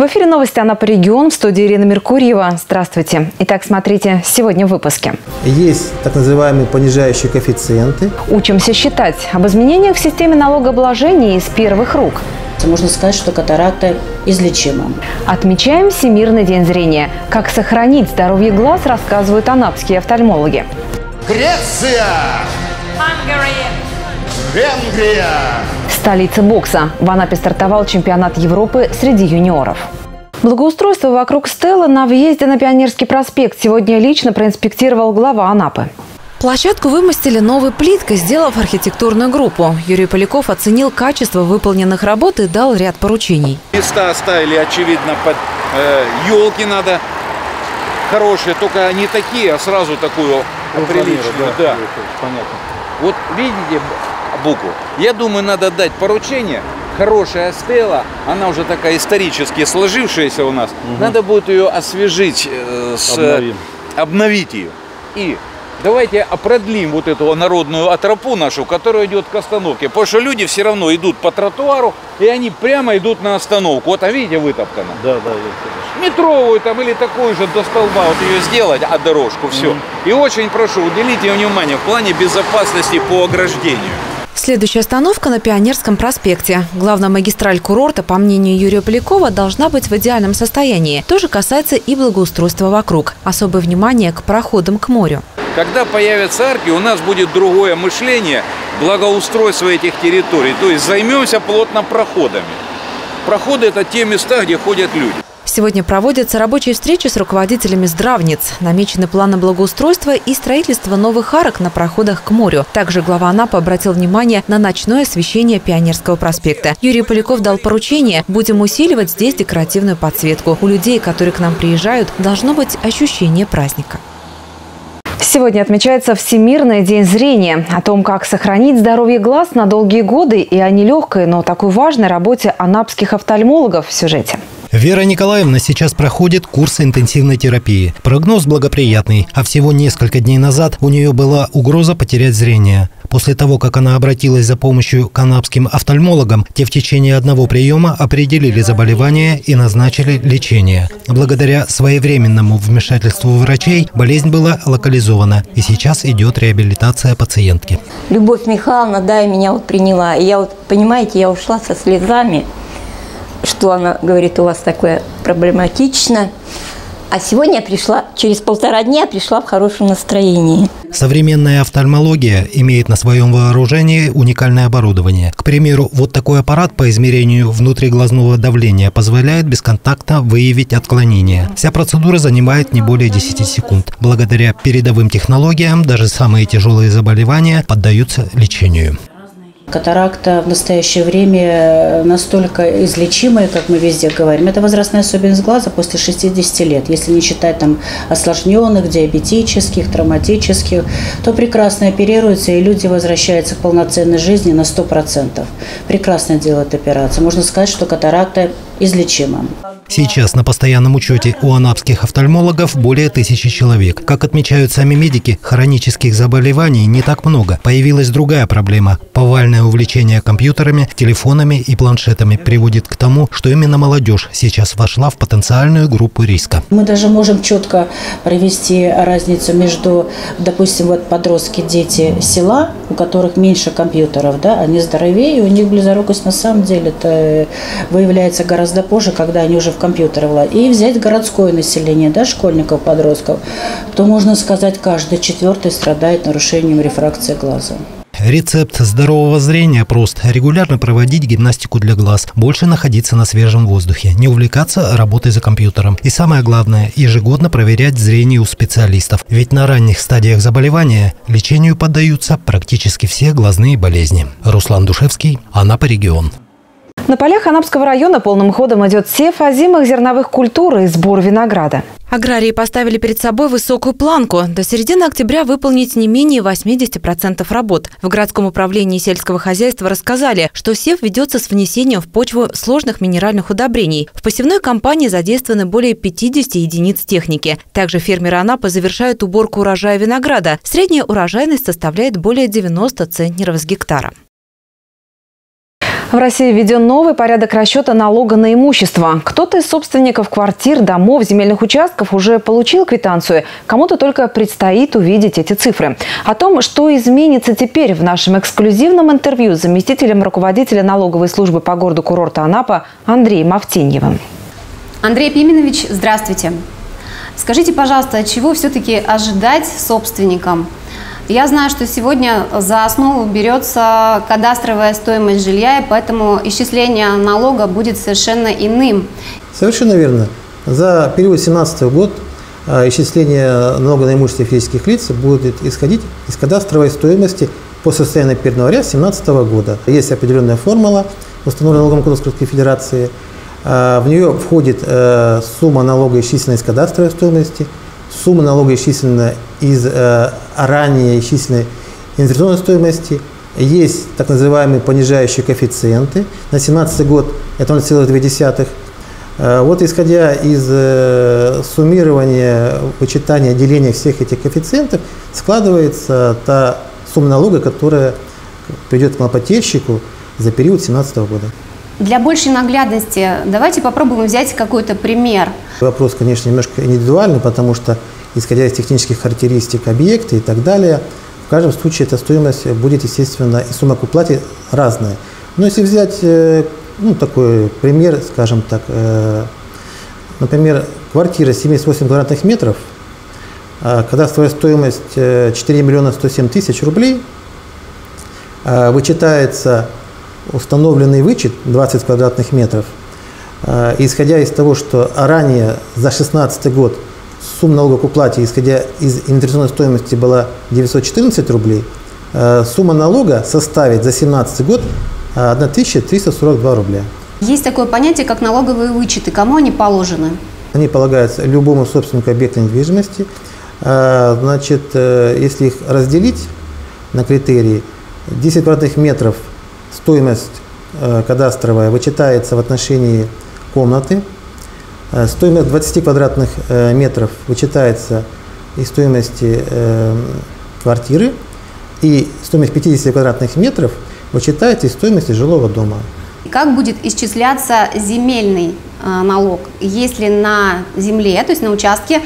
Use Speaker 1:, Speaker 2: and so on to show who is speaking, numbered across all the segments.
Speaker 1: В эфире новости Анапа регион в студии Ирина Меркурьева. Здравствуйте. Итак, смотрите сегодня в выпуске.
Speaker 2: Есть так называемые понижающие коэффициенты.
Speaker 1: Учимся считать об изменениях в системе налогообложения из первых рук.
Speaker 3: Можно сказать, что катаракта излечима.
Speaker 1: Отмечаем Всемирный день зрения. Как сохранить здоровье глаз, рассказывают анапские офтальмологи.
Speaker 4: Греция! Венгрия!
Speaker 1: Столица бокса. В Анапе стартовал чемпионат Европы среди юниоров. Благоустройство вокруг Стелла на въезде на Пионерский проспект сегодня лично проинспектировал глава Анапы. Площадку вымостили новой плиткой, сделав архитектурную группу. Юрий Поляков оценил качество выполненных работ и дал ряд поручений.
Speaker 5: Места оставили, очевидно, под э, елки надо хорошие, только не такие, а сразу такую приличную. Да, да.
Speaker 2: Понятно.
Speaker 5: Вот видите букву? Я думаю, надо дать поручение. Хорошая стела, она уже такая исторически сложившаяся у нас. Надо будет ее освежить, э, с,
Speaker 2: Обновим.
Speaker 5: обновить ее. И давайте продлим вот эту народную атропу нашу, которая идет к остановке. Потому что люди все равно идут по тротуару, и они прямо идут на остановку. Вот, а видите, вытоптано.
Speaker 2: Да, да, есть.
Speaker 5: Метровую там или такую же до столба вот ее сделать, а дорожку, все. И очень прошу, уделите внимание в плане безопасности по ограждению.
Speaker 1: Следующая остановка на Пионерском проспекте. Главная магистраль курорта, по мнению Юрия Полякова, должна быть в идеальном состоянии. То же касается и благоустройства вокруг. Особое внимание к проходам к морю.
Speaker 5: Когда появятся арки, у нас будет другое мышление благоустройства этих территорий. То есть займемся плотно проходами. Проходы – это те места, где ходят люди.
Speaker 1: Сегодня проводятся рабочие встречи с руководителями здравниц. Намечены планы благоустройства и строительства новых арок на проходах к морю. Также глава Анапы обратил внимание на ночное освещение Пионерского проспекта. Юрий Поляков дал поручение. Будем усиливать здесь декоративную подсветку. У людей, которые к нам приезжают, должно быть ощущение праздника. Сегодня отмечается Всемирный день зрения. О том, как сохранить здоровье глаз на долгие годы и о нелегкой, но такой важной работе анапских офтальмологов в сюжете.
Speaker 6: Вера Николаевна сейчас проходит курс интенсивной терапии. Прогноз благоприятный, а всего несколько дней назад у нее была угроза потерять зрение. После того, как она обратилась за помощью к офтальмологам, те в течение одного приема определили заболевание и назначили лечение. Благодаря своевременному вмешательству врачей болезнь была локализована, и сейчас идет реабилитация пациентки.
Speaker 7: Любовь Михайловна, да, меня вот приняла. И я вот, понимаете, я ушла со слезами, что она говорит, у вас такое проблематично. А сегодня я пришла, через полтора дня пришла в хорошем настроении.
Speaker 6: Современная офтальмология имеет на своем вооружении уникальное оборудование. К примеру, вот такой аппарат по измерению внутриглазного давления позволяет бесконтактно выявить отклонение. Вся процедура занимает не более 10 секунд. Благодаря передовым технологиям даже самые тяжелые заболевания поддаются лечению.
Speaker 3: Катаракта в настоящее время настолько излечимая, как мы везде говорим. Это возрастная особенность глаза после 60 лет. Если не считать там осложненных, диабетических, травматических, то прекрасно оперируется, и люди возвращаются к полноценной жизни на 100%. Прекрасно делают операцию. Можно сказать, что катаракта излечима.
Speaker 6: Сейчас на постоянном учете у анапских офтальмологов более тысячи человек. Как отмечают сами медики, хронических заболеваний не так много. Появилась другая проблема. Повальное увлечение компьютерами, телефонами и планшетами приводит к тому, что именно молодежь сейчас вошла в потенциальную группу риска.
Speaker 3: Мы даже можем четко провести разницу между, допустим, вот подростки, дети села, у которых меньше компьютеров, да, они здоровее, у них близорукость на самом деле это выявляется гораздо позже, когда они уже в компьютере владеют. И взять городское население, да, школьников, подростков, то можно сказать, каждый четвертый страдает нарушением рефракции глаза.
Speaker 6: Рецепт здорового зрения прост. Регулярно проводить гимнастику для глаз. Больше находиться на свежем воздухе. Не увлекаться работой за компьютером. И самое главное, ежегодно проверять зрение у специалистов. Ведь на ранних стадиях заболевания лечению поддаются практически все глазные болезни. Руслан Душевский, Анапа регион.
Speaker 1: На полях Анапского района полным ходом идет сев озимых зерновых культур и сбор винограда. Аграрии поставили перед собой высокую планку. До середины октября выполнить не менее 80% работ. В городском управлении сельского хозяйства рассказали, что сев ведется с внесением в почву сложных минеральных удобрений. В посевной кампании задействованы более 50 единиц техники. Также фермеры Анапы завершают уборку урожая винограда. Средняя урожайность составляет более 90 центнеров с гектара. В России введен новый порядок расчета налога на имущество. Кто-то из собственников квартир, домов, земельных участков уже получил квитанцию. Кому-то только предстоит увидеть эти цифры. О том, что изменится теперь в нашем эксклюзивном интервью с заместителем руководителя налоговой службы по городу курорта Анапа Андреем Автеньевым.
Speaker 8: Андрей Пименович, здравствуйте. Скажите, пожалуйста, чего все-таки ожидать собственникам – я знаю, что сегодня за основу берется кадастровая стоимость жилья, и поэтому исчисление налога будет совершенно иным.
Speaker 2: Совершенно верно. За период 2017 год а, исчисление налога на имущество физических лиц будет исходить из кадастровой стоимости по состоянию 1 января 2017 года. Есть определенная формула, установленная налогом Кодекса Российской Федерации. А, в нее входит э, сумма налога, исчисленная из кадастровой стоимости – сумма налога исчислена из э, ранее исчисленной инвестиционной стоимости. Есть так называемые понижающие коэффициенты. На 2017 год это 0,2. Э, вот исходя из э, суммирования, вычитания, деления всех этих коэффициентов, складывается та сумма налога, которая придет к налогоплательщику за период 2017 года.
Speaker 8: Для большей наглядности давайте попробуем взять какой-то пример.
Speaker 2: Вопрос, конечно, немножко индивидуальный, потому что, исходя из технических характеристик объекта и так далее, в каждом случае эта стоимость будет, естественно, и сумма к уплате разная. Но если взять э, ну, такой пример, скажем так, э, например, квартира 78 квадратных метров, э, кадастровая стоимость 4 миллиона 107 тысяч рублей, вычитается установленный вычет 20 квадратных метров, э, исходя из того, что ранее за 2016 год сумма налога к уплате, исходя из инвестиционной стоимости, была 914 рублей, э, сумма налога составит за 2017 год 1342 рубля.
Speaker 8: Есть такое понятие, как налоговые вычеты. Кому они положены?
Speaker 2: Они полагаются любому собственнику объекта недвижимости. Э, значит, если их разделить на критерии, 10 квадратных метров – стоимость э, кадастровая вычитается в отношении комнаты, э, стоимость 20 квадратных э, метров вычитается из стоимости квартиры, и стоимость 50 квадратных метров вычитается из стоимости жилого дома.
Speaker 8: Как будет исчисляться земельный налог, если на земле, то есть на участке,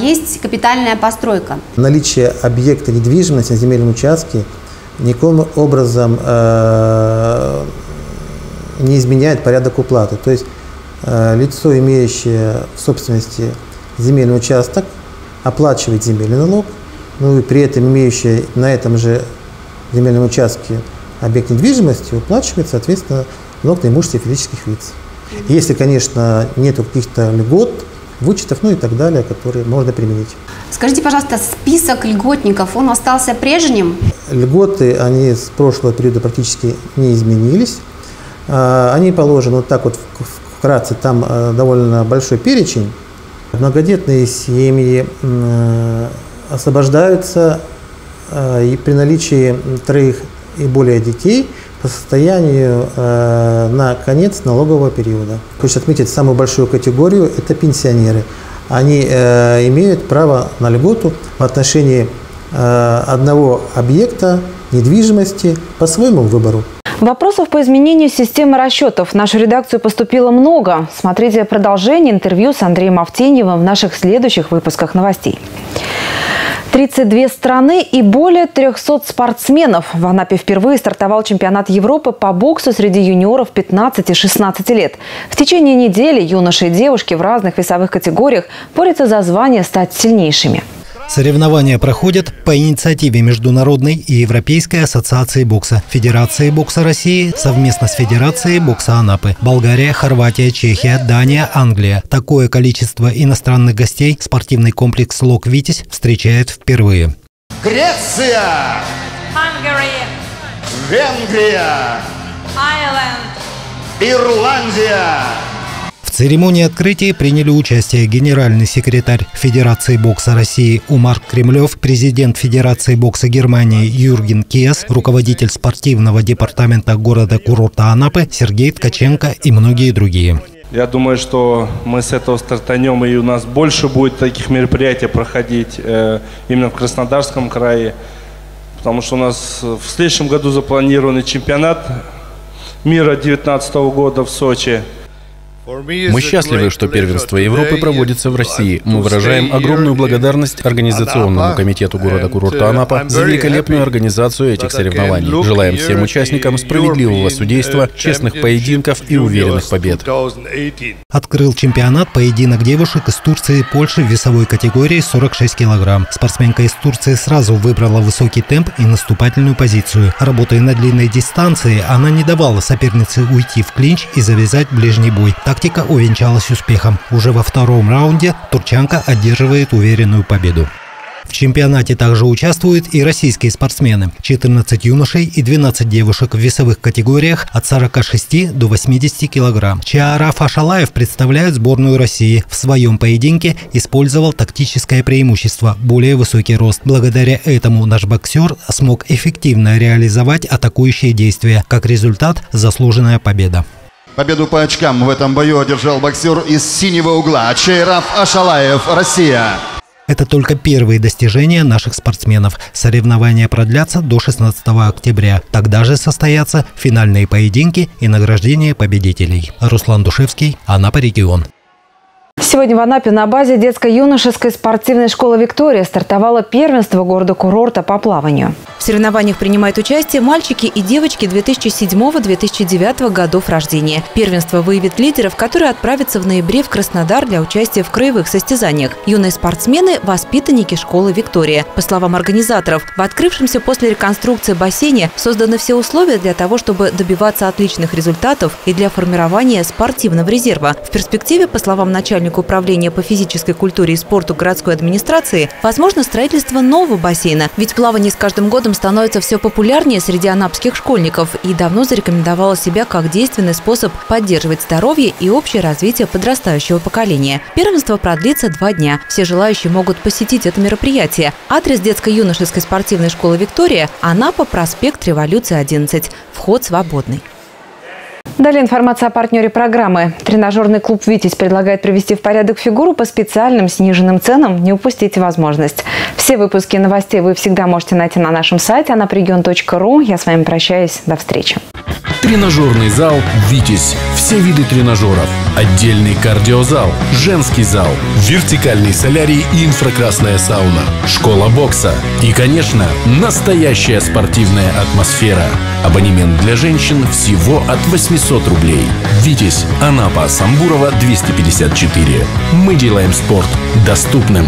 Speaker 8: есть капитальная постройка?
Speaker 2: Наличие объекта недвижимости на земельном участке никаким образом э, не изменяет порядок уплаты. То есть э, лицо, имеющее в собственности земельный участок, оплачивает земельный налог, ну и при этом имеющее на этом же земельном участке объект недвижимости уплачивает, соответственно, налог на имущество физических лиц. Если, конечно, нет каких-то льгот, вычетов, ну и так далее, которые можно применить.
Speaker 8: Скажите, пожалуйста, список льготников, он остался прежним?
Speaker 2: Льготы, они с прошлого периода практически не изменились. А, они положены вот так вот вкратце, там а, довольно большой перечень. Многодетные семьи освобождаются а, и при наличии троих и более детей по состоянию на конец налогового периода. Хочется отметить самую большую категорию – это пенсионеры – они э, имеют право на льготу в отношении э, одного объекта недвижимости по своему выбору.
Speaker 1: Вопросов по изменению системы расчетов в нашу редакцию поступило много. Смотрите продолжение интервью с Андреем Автеньевым в наших следующих выпусках новостей. 32 страны и более 300 спортсменов. В Анапе впервые стартовал чемпионат Европы по боксу среди юниоров 15 и 16 лет. В течение недели юноши и девушки в разных весовых категориях борются за звание стать сильнейшими.
Speaker 6: Соревнования проходят по инициативе Международной и Европейской ассоциации бокса, Федерации бокса России совместно с Федерацией бокса Анапы, Болгария, Хорватия, Чехия, Дания, Англия. Такое количество иностранных гостей спортивный комплекс «Лок Витязь» встречает впервые.
Speaker 4: Греция!
Speaker 9: Hungary,
Speaker 4: Венгрия!
Speaker 9: Ireland,
Speaker 4: Ирландия!
Speaker 6: Церемонии открытия приняли участие генеральный секретарь Федерации бокса России Умар Кремлев, президент Федерации бокса Германии Юрген Киас, руководитель спортивного департамента города-курорта Анапы Сергей Ткаченко и многие другие.
Speaker 10: Я думаю, что мы с этого стартанем, и у нас больше будет таких мероприятий проходить э, именно в Краснодарском крае, потому что у нас в следующем году запланированный чемпионат мира 2019 года в Сочи.
Speaker 11: Мы счастливы, что первенство Европы проводится в России. Мы выражаем огромную благодарность Организационному комитету города-курорта Анапа за великолепную организацию этих соревнований. Желаем всем участникам справедливого судейства, честных поединков и уверенных побед.
Speaker 6: Открыл чемпионат поединок девушек из Турции и Польши в весовой категории 46 килограмм. Спортсменка из Турции сразу выбрала высокий темп и наступательную позицию. Работая на длинной дистанции, она не давала сопернице уйти в клинч и завязать ближний бой. Так Тактика увенчалась успехом. Уже во втором раунде турчанка одерживает уверенную победу. В чемпионате также участвуют и российские спортсмены. 14 юношей и 12 девушек в весовых категориях от 46 до 80 килограмм. Чаараф Ашалаев представляет сборную России. В своем поединке использовал тактическое преимущество – более высокий рост. Благодаря этому наш боксер смог эффективно реализовать атакующие действия. Как результат – заслуженная победа.
Speaker 4: Победу по очкам в этом бою одержал боксер из синего угла Чейраф Ашалаев, Россия.
Speaker 6: Это только первые достижения наших спортсменов. Соревнования продлятся до 16 октября. Тогда же состоятся финальные поединки и награждение победителей. Руслан Душевский, Анапа регион.
Speaker 1: Сегодня в Анапе на базе детско-юношеской спортивной школы «Виктория» стартовало первенство города-курорта по плаванию. В соревнованиях принимают участие мальчики и девочки 2007-2009 годов рождения. Первенство выявит лидеров, которые отправятся в ноябре в Краснодар для участия в краевых состязаниях. Юные спортсмены – воспитанники школы «Виктория». По словам организаторов, в открывшемся после реконструкции бассейне созданы все условия для того, чтобы добиваться отличных результатов и для формирования спортивного резерва. В перспективе, по словам начальника управления по физической культуре и спорту городской администрации, возможно строительство нового бассейна, ведь плавание с каждым годом становится все популярнее среди анапских школьников и давно зарекомендовала себя как действенный способ поддерживать здоровье и общее развитие подрастающего поколения. Первенство продлится два дня. Все желающие могут посетить это мероприятие. Адрес детско-юношеской спортивной школы «Виктория» – Анапа, проспект Революции, 11. Вход свободный. Далее информация о партнере программы. Тренажерный клуб «Витязь» предлагает привести в порядок фигуру по специальным сниженным ценам. Не упустите возможность. Все выпуски новостей вы всегда можете найти на нашем сайте anaprigion.ru. Я с вами прощаюсь. До встречи.
Speaker 12: Тренажерный зал «Витязь». Все виды тренажеров. Отдельный кардиозал, женский зал, вертикальный солярий и инфракрасная сауна, школа бокса и, конечно, настоящая спортивная атмосфера. Абонемент для женщин всего от 800 рублей. «Витязь», Анапа, Самбурова, 254. Мы делаем спорт доступным.